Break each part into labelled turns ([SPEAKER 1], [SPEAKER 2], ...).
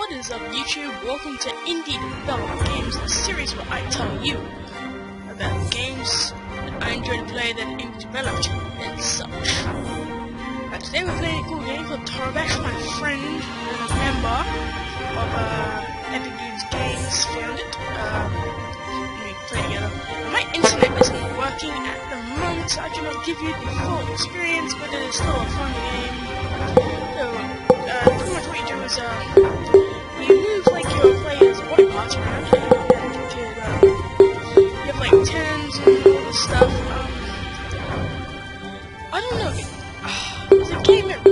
[SPEAKER 1] What is up YouTube? Welcome to Indie Developed Games, a series where I tell you about games that I enjoy to play that Indie developed and such. Uh, today we're playing a cool game called Toribash. My friend a member of uh, Epic Games Games found it. Um, and we play together. My internet isn't working at the moment, so I cannot give you the full experience, but it is still a fun game. So, uh, pretty much what you do is, uh, you like you uh, have like tens and all this stuff. Um, I don't know. It, it's a game that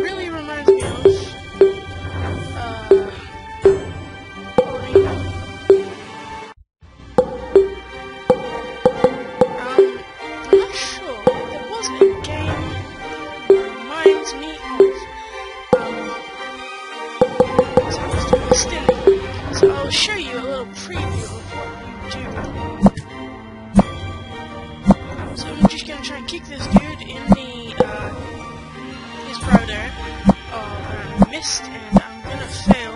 [SPEAKER 1] and I'm gonna fail,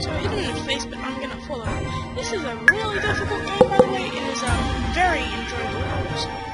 [SPEAKER 1] So him in the face, but I'm gonna follow. This is a really difficult game, by the way. It is um, very enjoyable. Also.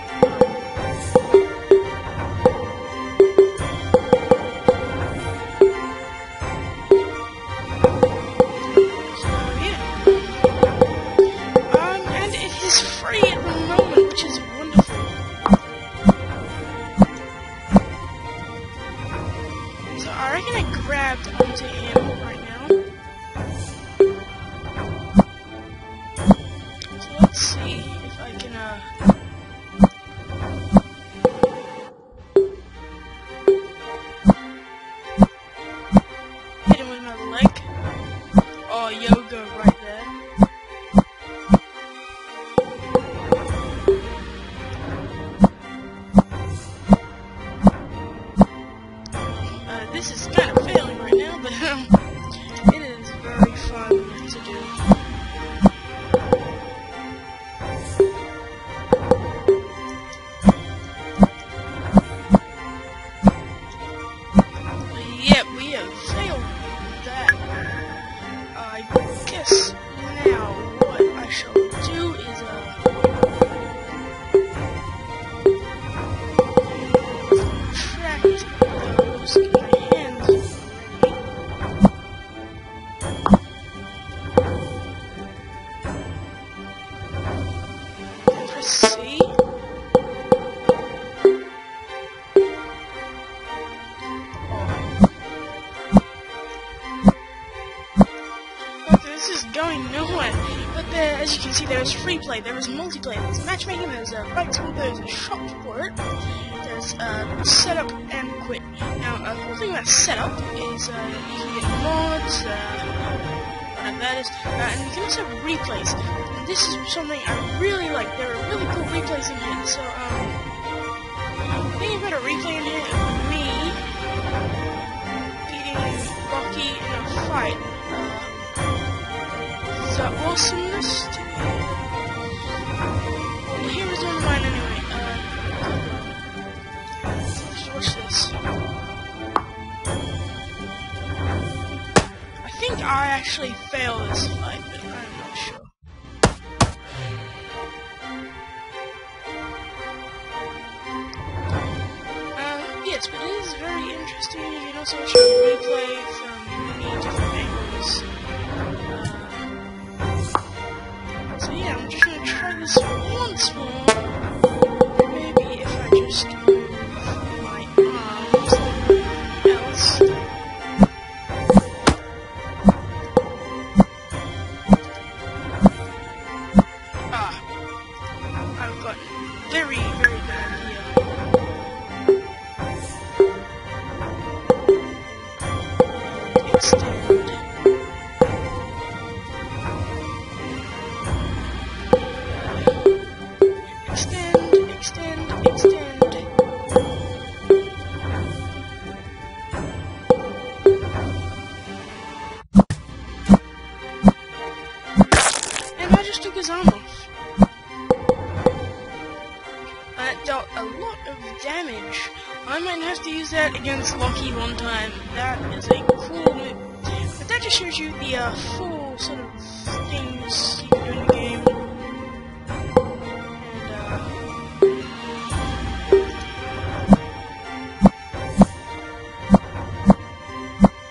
[SPEAKER 1] This is going nowhere. But there, as you can see, there is free play, there is multiplayer, there's matchmaking, there's a right tool, there's a shop for it, there's uh, setup and quit. Now, uh, the cool thing about setup is uh, you can get mods, uh, whatever that is, uh, and you can also replays. This is something I really like. There are really cool replays in here. So, um, the thing about a replay in here, me beating Bucky in a fight. Is that awesomeness to? Well, here of mine anyway. Uh, watch this. I think I actually failed this fight, Yes, but it is very interesting. You can also watch replay from many different angles. So yeah, I'm just gonna try this once more. Damage. I might have to use that against Loki one time. That is a cool move. But that just shows you the uh, full sort of things you can do in the game. And, uh,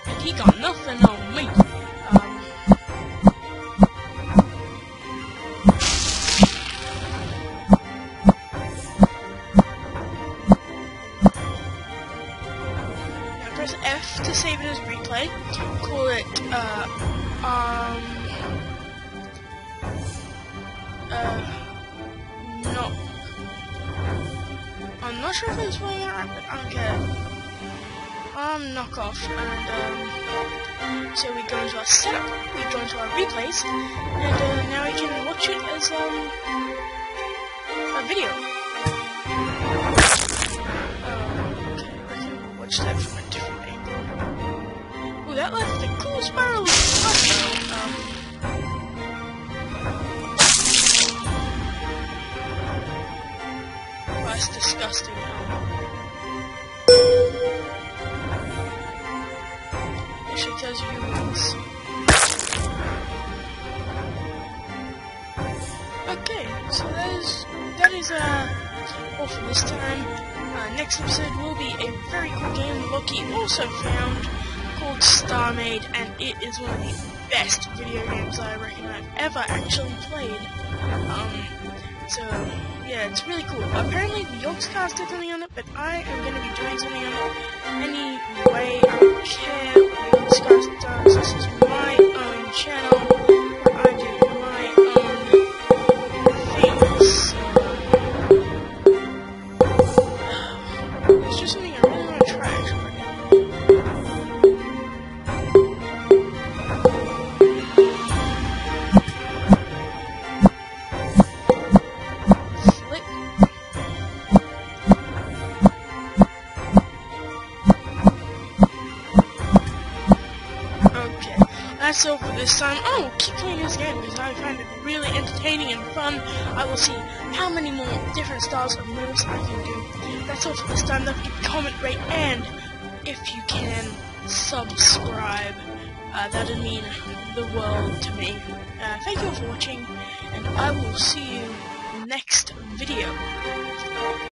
[SPEAKER 1] and he got nothing on me. Uh, um, uh, no. I'm not sure if I'm spelling that right, but I don't care. Um, knockoff, and, um, so we go into our setup, we go into our replays, and, uh, now we can watch it as, um, a video. Oh, okay, I can watch that from a different that left a cool oh, that's disgusting. Actually tells you. Okay, so that is that is uh all for this time. Uh, next episode will be a very cool game Loki also found called StarMade, and it is one of the best video games I reckon I've ever actually played. Um, so yeah, it's really cool. Apparently the Yogscast did something on it, but I am going to be doing something on it anyway. I don't care what the does. This is my own channel. All for this time. Oh, keep playing this game because I find it really entertaining and fun. I will see how many more different styles of moves I can do. That's all for this time. Don't forget to comment, rate, and if you can, subscribe. Uh, that would mean the world to me. Uh, thank you all for watching, and I will see you next video.